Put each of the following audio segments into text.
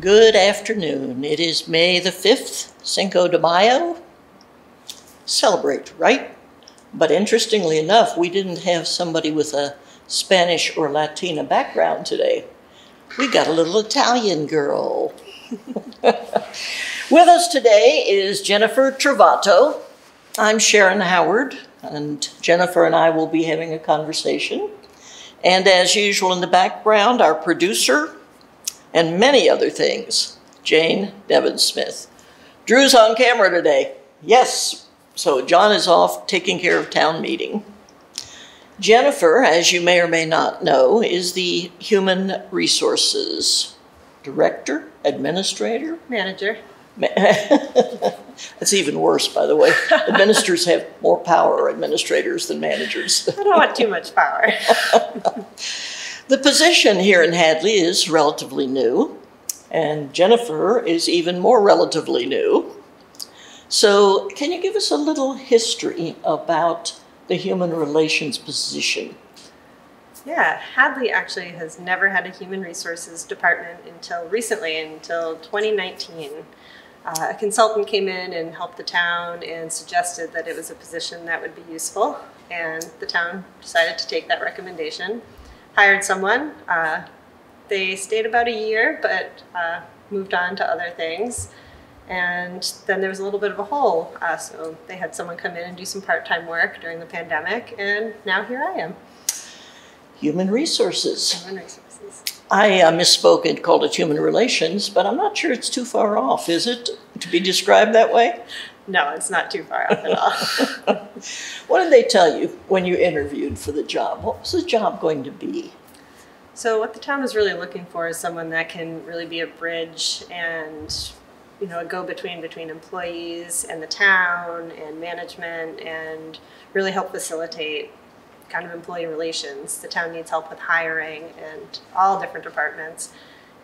Good afternoon. It is May the 5th, Cinco de Mayo. Celebrate, right? But interestingly enough, we didn't have somebody with a Spanish or Latina background today. We got a little Italian girl. with us today is Jennifer Trovato. I'm Sharon Howard, and Jennifer and I will be having a conversation. And as usual in the background, our producer, and many other things, Jane Devon Smith. Drew's on camera today. Yes, so John is off taking care of town meeting. Jennifer, as you may or may not know, is the Human Resources Director, Administrator, Manager. That's even worse, by the way. Administrators have more power, administrators, than managers. I don't want too much power. The position here in Hadley is relatively new, and Jennifer is even more relatively new. So, can you give us a little history about the human relations position? Yeah, Hadley actually has never had a human resources department until recently, until 2019. Uh, a consultant came in and helped the town and suggested that it was a position that would be useful, and the town decided to take that recommendation hired someone. Uh, they stayed about a year, but uh, moved on to other things. And then there was a little bit of a hole. Uh, so they had someone come in and do some part time work during the pandemic, and now here I am. Human resources. Human resources. I uh, misspoke and called it human relations, but I'm not sure it's too far off, is it, to be described that way? No, it's not too far off at all. what did they tell you when you interviewed for the job? What was the job going to be? So, what the town is really looking for is someone that can really be a bridge and you know a go between between employees and the town and management and really help facilitate kind of employee relations. The town needs help with hiring and all different departments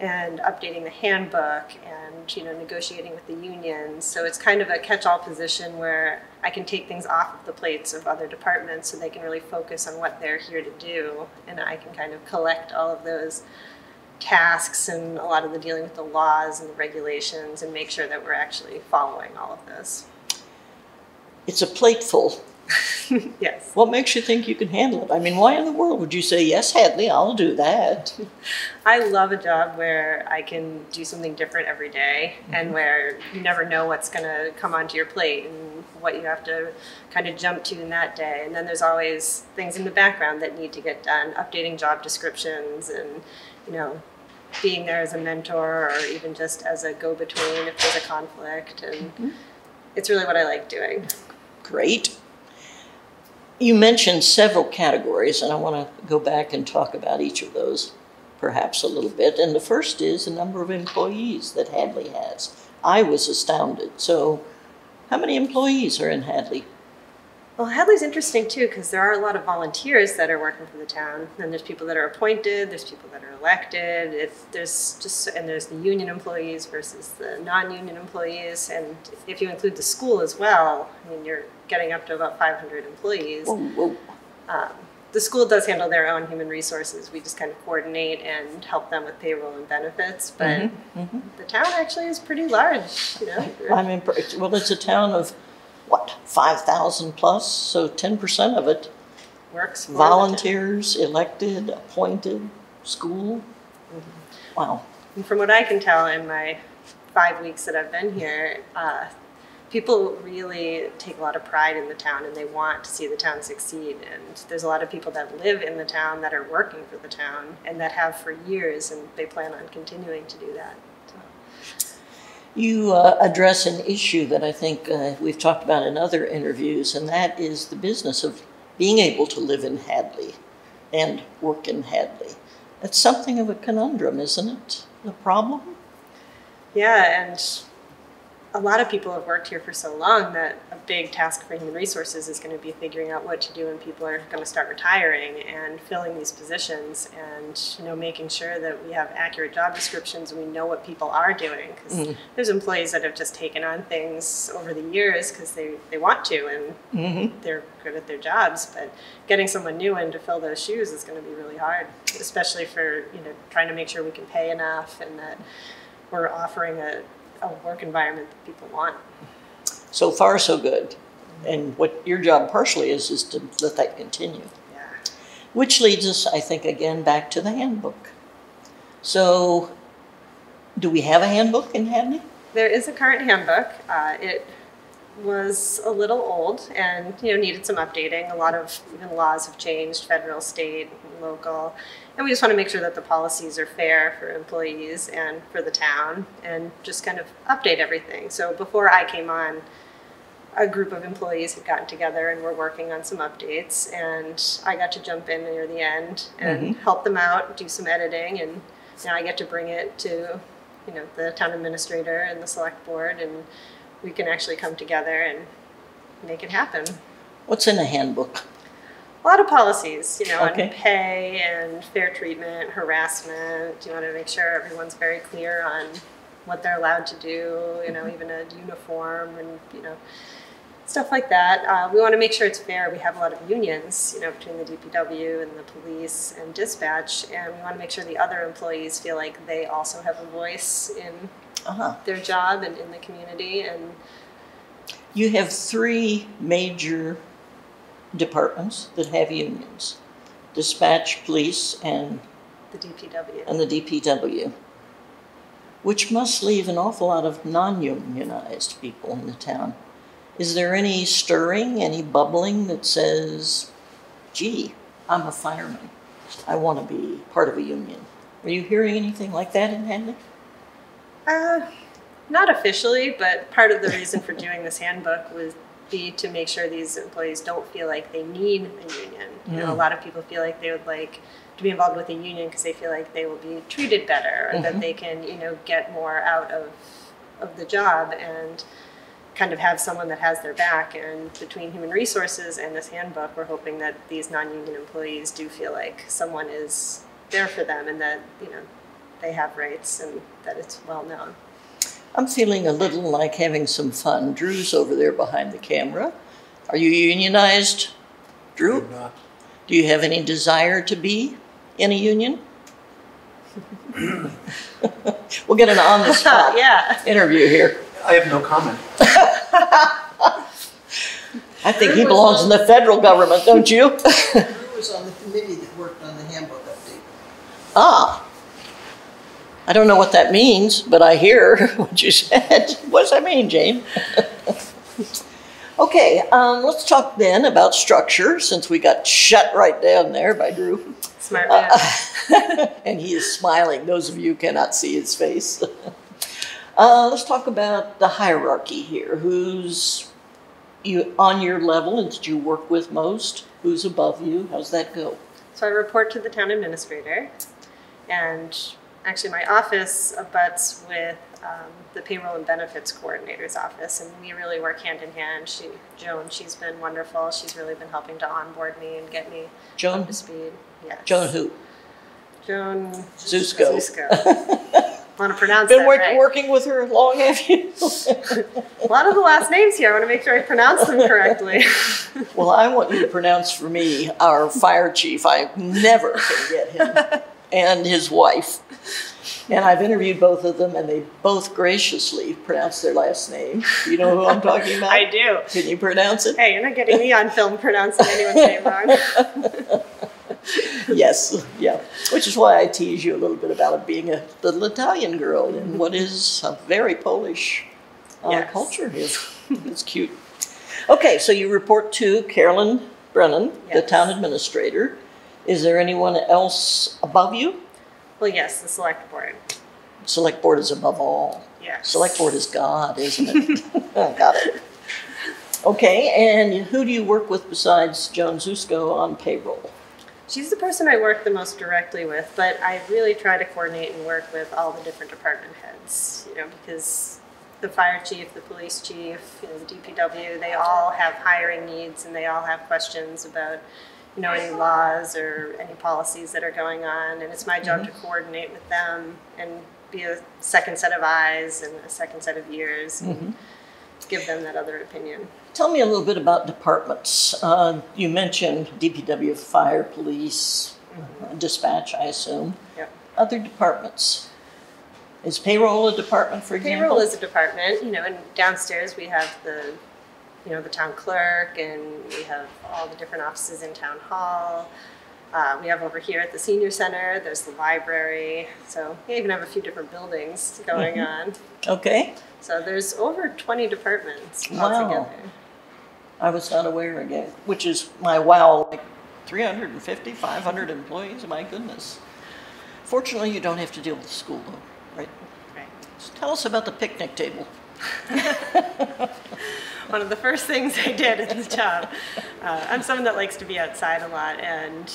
and updating the handbook and you know negotiating with the unions so it's kind of a catch-all position where i can take things off of the plates of other departments so they can really focus on what they're here to do. And i can kind of collect all of those tasks and a lot of the dealing with the laws and the regulations and make sure that we're actually following all of this. It's a plateful yes. What makes you think you can handle it? I mean, why in the world would you say, yes, Hadley, I'll do that? I love a job where I can do something different every day mm-hmm. and where you never know what's going to come onto your plate and what you have to kind of jump to in that day. And then there's always things in the background that need to get done, updating job descriptions and, you know, being there as a mentor or even just as a go between if there's a conflict. And mm-hmm. it's really what I like doing. Great. You mentioned several categories, and I want to go back and talk about each of those perhaps a little bit. And the first is the number of employees that Hadley has. I was astounded. So, how many employees are in Hadley? Well, Hadley's interesting too because there are a lot of volunteers that are working for the town, and there's people that are appointed, there's people that are elected. It's, there's just and there's the union employees versus the non-union employees, and if you include the school as well, I mean you're getting up to about 500 employees. Whoa, whoa. Um, the school does handle their own human resources. We just kind of coordinate and help them with payroll and benefits. But mm-hmm, mm-hmm. the town actually is pretty large. You know, I mean, well, it's a town of what, 5,000 plus? So 10% of it works. Volunteers, elected, appointed, school. Mm-hmm. Wow. And from what I can tell in my five weeks that I've been here, uh, people really take a lot of pride in the town and they want to see the town succeed. And there's a lot of people that live in the town that are working for the town and that have for years, and they plan on continuing to do that. You uh, address an issue that I think uh, we've talked about in other interviews, and that is the business of being able to live in Hadley and work in Hadley. It's something of a conundrum, isn't it? The problem? Yeah, and a lot of people have worked here for so long that a big task for human resources is going to be figuring out what to do when people are going to start retiring and filling these positions and you know making sure that we have accurate job descriptions and we know what people are doing because mm-hmm. there's employees that have just taken on things over the years because they, they want to and mm-hmm. they're good at their jobs but getting someone new in to fill those shoes is going to be really hard especially for you know trying to make sure we can pay enough and that we're offering a, a work environment that people want. So far, so good. And what your job partially is, is to let that continue. Yeah. Which leads us, I think, again back to the handbook. So, do we have a handbook in Hadley? There is a current handbook. Uh, it was a little old and you know needed some updating. A lot of even laws have changed, federal, state, local, and we just want to make sure that the policies are fair for employees and for the town, and just kind of update everything. So before I came on, a group of employees had gotten together and were working on some updates, and I got to jump in near the end and mm-hmm. help them out, do some editing, and now I get to bring it to you know the town administrator and the select board and we can actually come together and make it happen. What's in a handbook? A lot of policies, you know, Okay. on pay and fair treatment, harassment. You want to make sure everyone's very clear on what they're allowed to do, you know, even a uniform and, you know, stuff like that. Uh, we want to make sure it's fair. We have a lot of unions, you know, between the DPW and the police and dispatch, and we want to make sure the other employees feel like they also have a voice in Uh-huh. their job and in the community and You have three major departments that have unions dispatch, police, and, the DPW. and the DPW, which must leave an awful lot of non unionized people in the town. Is there any stirring, any bubbling that says, gee, I'm a fireman. I want to be part of a union? Are you hearing anything like that in Hadley? Uh, not officially, but part of the reason for doing this handbook was be to make sure these employees don't feel like they need a union. You know, a lot of people feel like they would like to be involved with a union because they feel like they will be treated better or Mhm. that they can, you know, get more out of of the job and kind of have someone that has their back. And between human resources and this handbook, we're hoping that these non-union employees do feel like someone is there for them and that you know they have rights and that it's well known. I'm feeling a little like having some fun. Drew's over there behind the camera. Are you unionized, Drew? I'm not. Do you have any desire to be in a union? we'll get an on the spot yeah. interview here. I have no comment. I think he belongs in the federal government, don't you? Drew was on the committee that worked on the handbook update. ah. I don't know what that means, but I hear what you said. What does that mean, Jane? okay, um, let's talk then about structure since we got shut right down there by Drew. Smart man. and he is smiling. Those of you who cannot see his face. uh, let's talk about the hierarchy here. Who's you on your level and that you work with most? Who's above you? How's that go? so I report to the town administrator, and actually my office abuts with um, the payroll and benefits coordinator's office, and we really work hand in hand. She, Joan, she's been wonderful. She's really been helping to onboard me and get me up to speed. Yes. Joan who? Joan Zusko. Zusko. Want to pronounce Been work, right? working with her long, have you? A lot of the last names here. I want to make sure I pronounce them correctly. well, I want you to pronounce for me our fire chief. I never can get him and his wife. And I've interviewed both of them, and they both graciously pronounce their last name. You know who I'm talking about? I do. Can you pronounce it? Hey, you're not getting me on film pronouncing anyone's name wrong. Yes, yeah. Which is why I tease you a little bit about it being a little Italian girl in what is a very Polish uh, Yes. culture here. it's cute. Okay, so you report to Carolyn Brennan, the town administrator. Is there anyone else above you? Well, yes, the select board. Select board is above all. Yes. Select board is God, isn't it? Oh, got it. Okay, and who do you work with besides Joan Zusko on payroll? She's the person I work the most directly with, but I really try to coordinate and work with all the different department heads, you know, because the fire chief, the police chief, you know, the DPW, they all have hiring needs and they all have questions about, know, any laws or any policies that are going on. And it's my job to coordinate with them and be a second set of eyes and a second set of ears and give them that other opinion. Tell me a little bit about departments. Uh, you mentioned DPW, fire, police, uh, dispatch, I assume. Yep. Other departments. Is payroll a department, for example? Payroll is a department, you know, and downstairs we have the, you know, the town clerk and we have all the different offices in town hall. Uh, we have over here at the senior center, there's the library, so we even have a few different buildings going on. Okay, So there's over twenty departments Wow. altogether. I was not aware again, which is my wow, like 350, 500 employees, my goodness. Fortunately, you don't have to deal with school though, right? Right. So tell us about the picnic table. One of the first things I did in the job, uh, I'm someone that likes to be outside a lot, and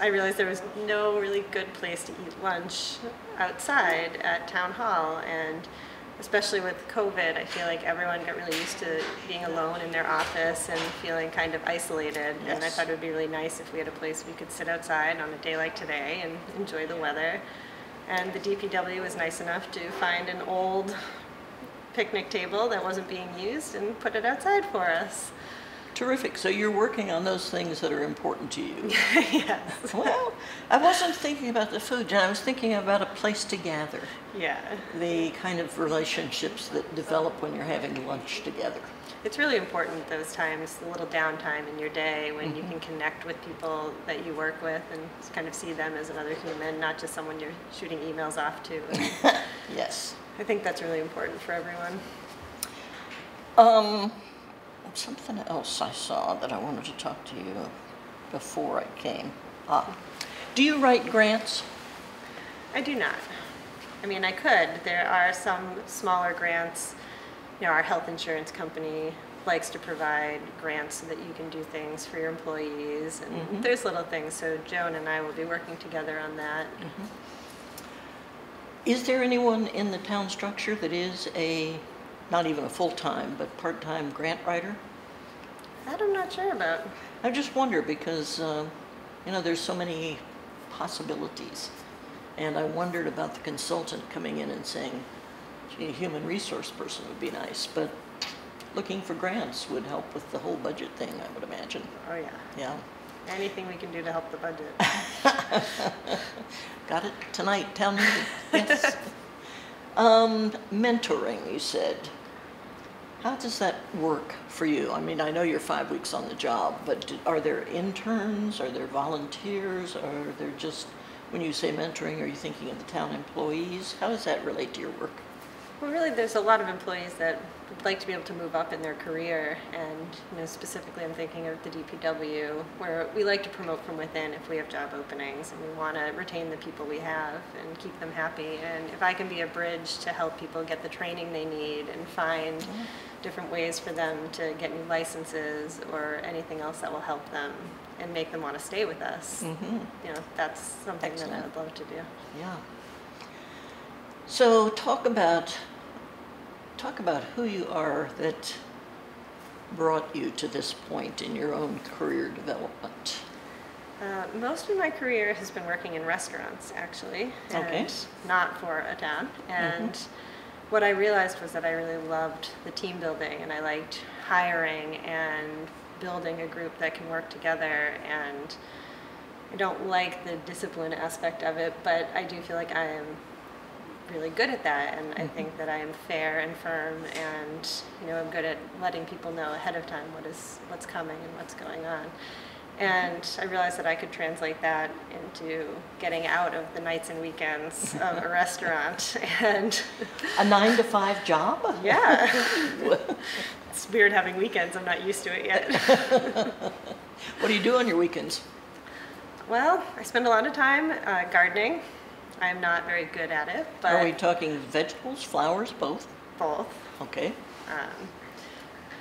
I realized there was no really good place to eat lunch outside at town hall, and especially with COVID, I feel like everyone got really used to being alone in their office and feeling kind of isolated. And I thought it would be really nice if we had a place we could sit outside on a day like today and enjoy the weather. And the DPW was nice enough to find an old picnic table that wasn't being used and put it outside for us. Terrific. So you're working on those things that are important to you. yes. well, I wasn't thinking about the food, I was thinking about a place to gather. Yeah. The kind of relationships that develop when you're having lunch together. It's really important those times, the little downtime in your day when you mm-hmm. can connect with people that you work with and kind of see them as another human, not just someone you're shooting emails off to. Yes. I think that's really important for everyone. Um, something else I saw that I wanted to talk to you before I came. Ah, do you write grants? I do not. I mean, I could. There are some smaller grants. You know, our health insurance company likes to provide grants so that you can do things for your employees, and there's little things. So Joan and I will be working together on that. Is there anyone in the town structure that is a, not even a full-time, but part-time grant writer? That I'm not sure about. I just wonder because, uh, you know, there's so many possibilities. And I wondered about the consultant coming in and saying, gee, a human resource person would be nice, but looking for grants would help with the whole budget thing, I would imagine. Oh yeah, Yeah. Anything we can do to help the budget. Got it tonight, town meeting. Yes. um, mentoring, you said. How does that work for you? I mean, I know you're five weeks on the job, but do- are there interns? Are there volunteers? Are there just, when you say mentoring, are you thinking of the town employees? How does that relate to your work? Well, really, there's a lot of employees that like to be able to move up in their career, and you know, specifically, I'm thinking of the DPW, where we like to promote from within if we have job openings, and we want to retain the people we have and keep them happy. And if I can be a bridge to help people get the training they need and find different ways for them to get new licenses or anything else that will help them and make them want to stay with us, Mm-hmm. you know, that's something that I would love to do. Yeah. So talk about talk about who you are that brought you to this point in your own career development. Uh, most of my career has been working in restaurants, actually, Okay. and not for a town. And what I realized was that I really loved the team building, and I liked hiring and building a group that can work together. And I don't like the discipline aspect of it, but I do feel like I am really good at that, and I think that I am fair and firm, and you know, I'm good at letting people know ahead of time what is what's coming and what's going on. And I realized that I could translate that into getting out of the nights and weekends of a restaurant. And A nine to five job? yeah, it's weird having weekends. I'm not used to it yet. What do you do on your weekends? well, I spend a lot of time uh, gardening. I'm not very good at it, but Are we talking vegetables, flowers, both? both. Okay. Um,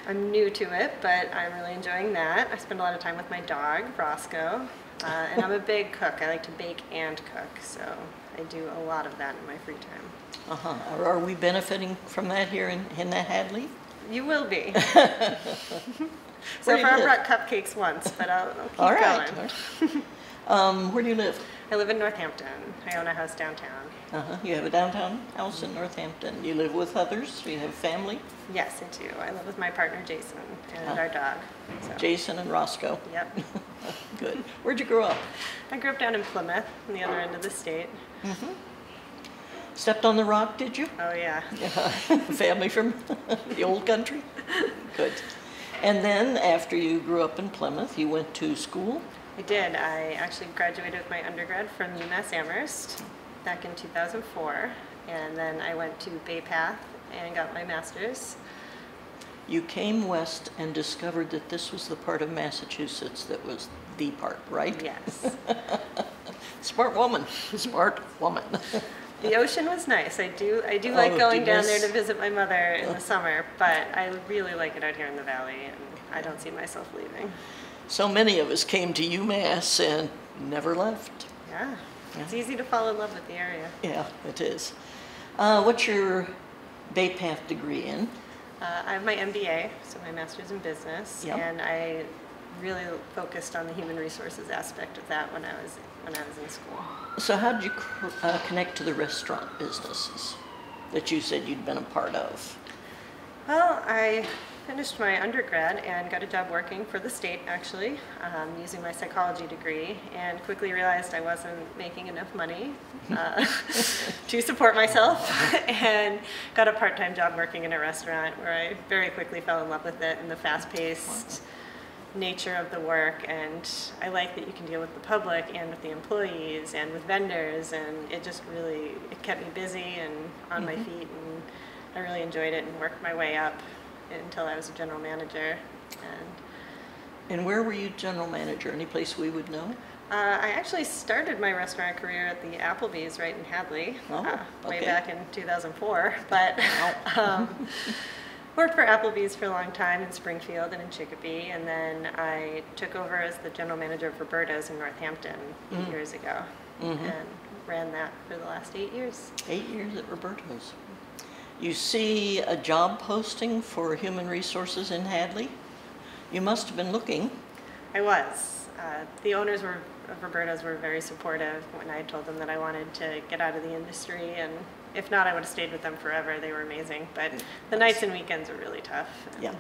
I'm new to it, but I'm really enjoying that. I spend a lot of time with my dog, Roscoe, uh, and I'm a big cook. I like to bake and cook, so I do a lot of that in my free time. Uh-huh. Are, are we benefiting from that here in, in that Hadley? You will be. Where so do you far, I live? brought cupcakes once, but I'll, I'll keep All right. going. Um, where do you live? I live in Northampton. I own a house downtown. Uh-huh. You have a downtown house in Northampton. You live with others? Do you have family? Yes, I do. I live with my partner Jason and Ah. our dog. So, Jason and Roscoe. Yep. Good. Where'd you grow up? I grew up down in Plymouth, on the other end of the state. Stepped on the rock, did you? Oh, yeah. Family from the old country? Good. And then, after you grew up in Plymouth, you went to school? I did. I actually graduated with my undergrad from UMass Amherst back in 2004. And then I went to Bay Path and got my master's. You came west and discovered that this was the part of Massachusetts that was the part, right? Yes. Smart woman, smart woman. the ocean was nice. I do I do Oh, like going down there to visit my mother in the summer, but I really like it out here in the valley and I don't see myself leaving. So many of us came to UMass and never left. Yeah. It's Yeah. easy to fall in love with the area. Yeah, it is. Uh, what's your Bay Path degree in? Uh, I have my MBA, so my master's in business, Yep. and I really focused on the human resources aspect of that when I was when I was in school. So, how did you cr- uh, connect to the restaurant businesses that you said you'd been a part of? Well, I finished my undergrad and got a job working for the state actually, um, using my psychology degree, and quickly realized I wasn't making enough money uh, to support myself, and got a part-time job working in a restaurant where I very quickly fell in love with it and the fast-paced nature of the work and I like that you can deal with the public and with the employees and with vendors and it just really it kept me busy and on my feet and I really enjoyed it and worked my way up until I was a general manager and And where were you general manager? Any place we would know? uh, I actually started my restaurant career at the Applebee's right in Hadley Oh, uh, way okay. back in 2004 but um, worked for Applebee's for a long time in Springfield and in Chicopee, and then I took over as the general manager of Roberta's in Northampton Mm. years ago, Mhm. and ran that for the last eight years. Eight years at Roberto's. You see a job posting for human resources in Hadley? You must have been looking. I was. Uh, the owners were of Roberta's were very supportive when I told them that I wanted to get out of the industry, and if not, I would have stayed with them forever. They were amazing, but the nights and weekends were really tough. and, Yeah.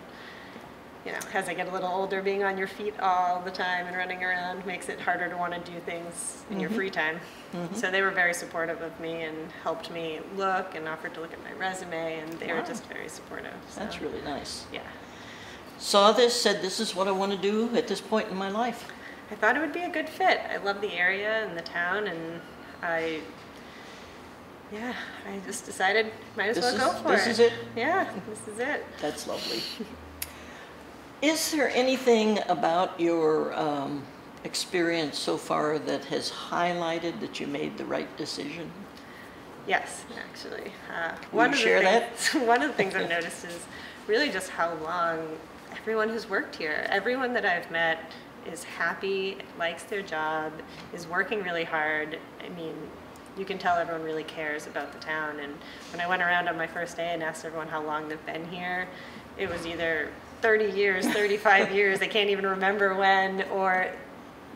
You know, as I get a little older, being on your feet all the time and running around makes it harder to want to do things in your mm-hmm. free time. Mm-hmm. So they were very supportive of me and helped me look and offered to look at my resume, and they were just very supportive. So, That's really nice. yeah. Saw this, said this is what I want to do at this point in my life. I thought it would be a good fit. I love the area and the town, and I, yeah, I just decided might as This well is- go for this it. is it? Yeah, this is it. That's lovely. Is there anything about your um, experience so far that has highlighted that you made the right decision? Yes, actually. Uh, you of things, One of the things I've noticed is really just how long everyone who's worked here, everyone that I've met is happy, likes their job, is working really hard. I mean, you can tell everyone really cares about the town. And when I went around on my first day and asked everyone how long they've been here, it was either 30 years, 35 years, I can't even remember when, or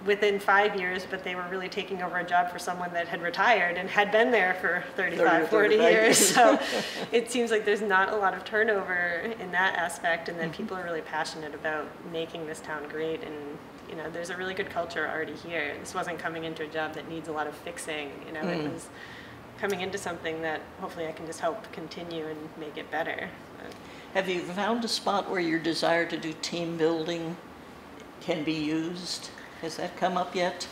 within five years, but they were really taking over a job for someone that had retired and had been there for 30 35, 40 35 years. years. So it seems like there's not a lot of turnover in that aspect, and that Mm-hmm. people are really passionate about making this town great. And you know, there's a really good culture already here. This wasn't coming into a job that needs a lot of fixing. You know, Mm. it was coming into something that hopefully I can just help continue and make it better. Have you found a spot where your desire to do team building can be used? Has that come up yet?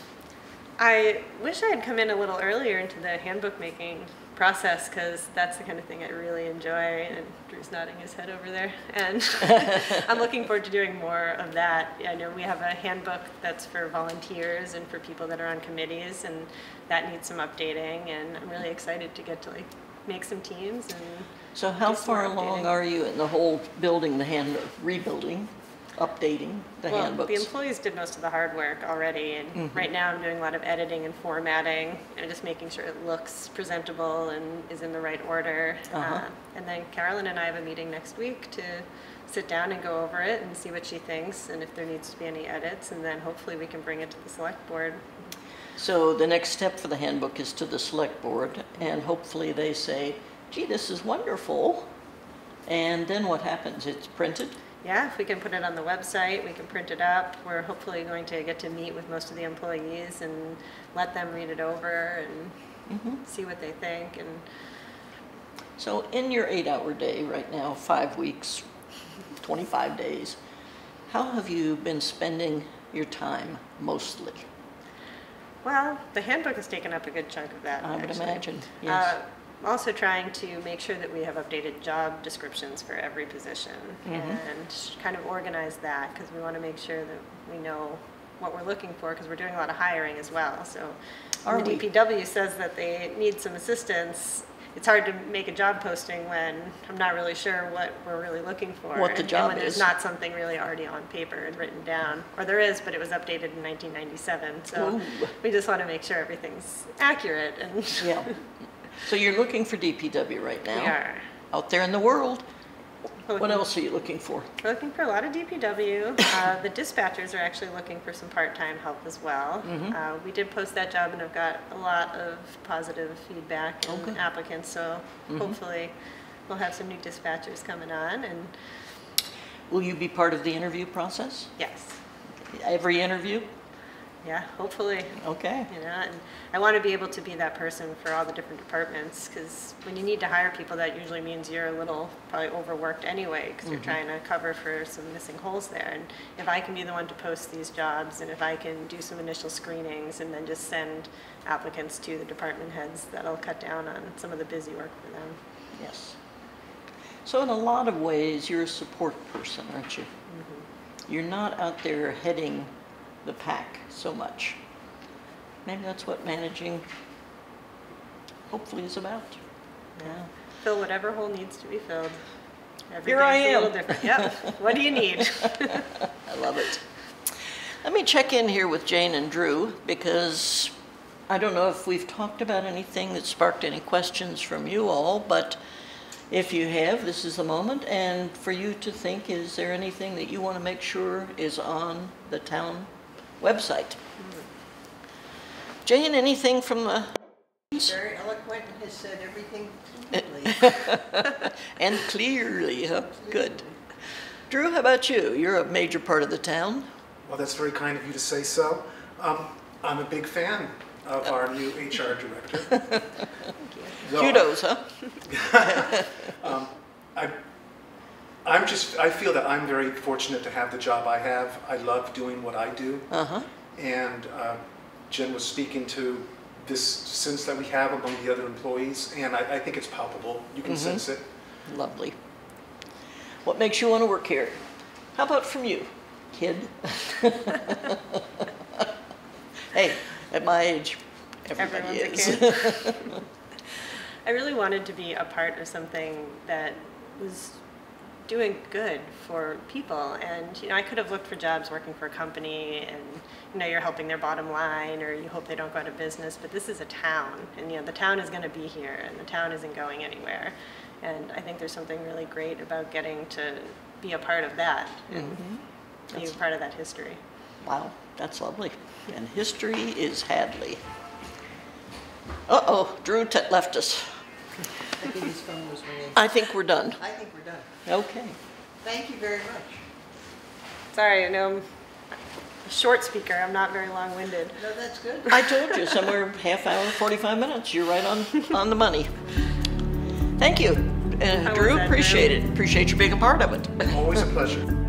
I wish I had come in a little earlier into the handbook making process because that's the kind of thing I really enjoy. And Drew's nodding his head over there. And I'm looking forward to doing more of that. I know we have a handbook that's for volunteers and for people that are on committees, and that needs some updating. And I'm really excited to get to like make some teams and So how far along are you in the whole building the hand, rebuilding, updating the well, handbooks? the employees did most of the hard work already, and Mhm. right now I'm doing a lot of editing and formatting, and just making sure it looks presentable and is in the right order. Uh-huh. Uh, and then Carolyn and I have a meeting next week to sit down and go over it and see what she thinks, and if there needs to be any edits, and then hopefully we can bring it to the select board. So the next step for the handbook is to the select board, and hopefully they say, gee, this is wonderful. And then what happens? It's printed? Yeah, if we can put it on the website, we can print it up. We're hopefully going to get to meet with most of the employees and let them read it over and Mhm. see what they think. And So in your eight-hour day right now, five weeks, 25 days, how have you been spending your time mostly? Well, the handbook has taken up a good chunk of that. I would actually. imagine, yes. Uh, also trying to make sure that we have updated job descriptions for every position Mm-hmm. and kind of organize that because we want to make sure that we know what we're looking for because we're doing a lot of hiring as well. So Are the we? DPW says that they need some assistance. It's hard to make a job posting when I'm not really sure what we're really looking for. What the and- job and when is. there's not something really already on paper and written down. Or there is, but it was updated in 1997. So Ooh. we just want to make sure everything's accurate and Yeah. So you're looking for DPW right now? we are. Out there in the world? We're What else are you looking for? We're looking for a lot of DPW. Uh, the dispatchers are actually looking for some part-time help as well. Mm-hmm. Uh, we did post that job and have got a lot of positive feedback and good. applicants. So Mm-hmm. hopefully we'll have some new dispatchers coming on. And Will you be part of the interview process? yes, Every interview? Yeah, hopefully. Okay. You know, and I want to be able to be that person for all the different departments because when you need to hire people, that usually means you're a little probably overworked anyway because Mm-hmm. you're trying to cover for some missing holes there. And if I can be the one to post these jobs and if I can do some initial screenings and then just send applicants to the department heads, that'll cut down on some of the busy work for them. Yes. So in a lot of ways, you're a support person, aren't you? You're not out there heading the pack so much. Maybe that's what managing hopefully is about. Yeah. Fill whatever hole needs to be filled. Every Here I day's a little am. different. Yep. what do you need? I love it. Let me check in here with Jane and Drew because I don't know if we've talked about anything that sparked any questions from you all, but if you have, this is the moment. And for you to think, is there anything that you want to make sure is on the town website? Jane, anything from the, He's Very eloquent and has said everything completely. and clearly, huh? Good. Drew, how about you? You're a major part of the town. Well, that's very kind of you to say so. Um, I'm a big fan of our new HR director. Kudos, huh? I, I'm just, I feel that I'm very fortunate to have the job I have. I love doing what I do. Uh-huh. And uh, Jen was speaking to this sense that we have among the other employees, and I, I think it's palpable. You can sense it. Lovely. What makes you want to work here? How about from you, kid? hey, at my age, everybody Everyone's is. a kid. I really wanted to be a part of something that was doing good for people. And, you know, I could have looked for jobs working for a company and, you know, you're helping their bottom line or you hope they don't go out of business. But this is a town and, you know, the town is going to be here and the town isn't going anywhere. And I think there's something really great about getting to be a part of that and mm-hmm. be a part of that history. wow, that's lovely. And history is Hadley. Uh-oh, Drew t- left us. I think his phone was ringing. I think we're done. I think we're done. Okay. Thank you very much. Sorry, I know I'm a short speaker. I'm not very long-winded. No, that's good. I told you, somewhere half hour, 45 minutes. You're right on, on the money. Thank you. Uh, Drew, appreciate it. Appreciate you being a part of it. Always a pleasure.